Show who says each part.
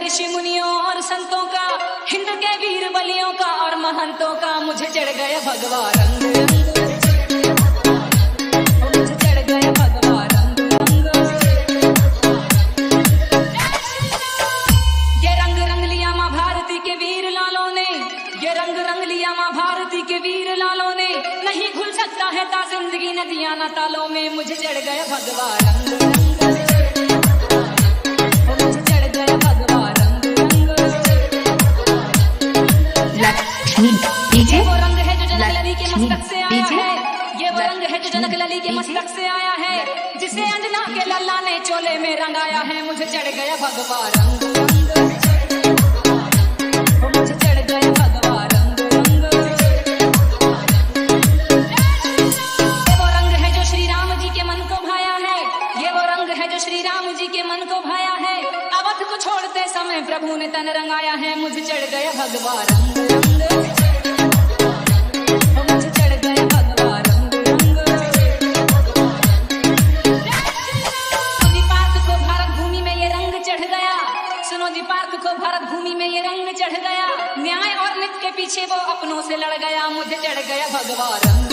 Speaker 1: ऋषि मुनियों और संतों का, हिंद के वीर बलियों का और महंतों का। मुझे चढ़ गया भगवा रंग। भगवा रंग। ये रंग रंग ये रंग रंग नहीं खुल सकता है ता ज़िंदगी नदियाँ न तालों में। मुझे चढ़ गया भगवा रंग। रंग है जो जनक लली के मस्तक से आया है। जिसे अंजना के लल्ला ने चोले में रंगाया है। मुझे चढ़ गया भगवा रंग रंग वो रंग है जो श्री राम जी के मन को भाया है। ये वो रंग है जो श्री राम जी के मन को भाया है। अवध को छोड़ते समय प्रभु ने तन रंगाया है। मुझे चढ़ गया भगवा रंग ओ भारत भूमि में ये रंग चढ़ गया। न्याय और नित के पीछे वो अपनों से लड़ गया, मुझे चढ़ गया भगवा रंग।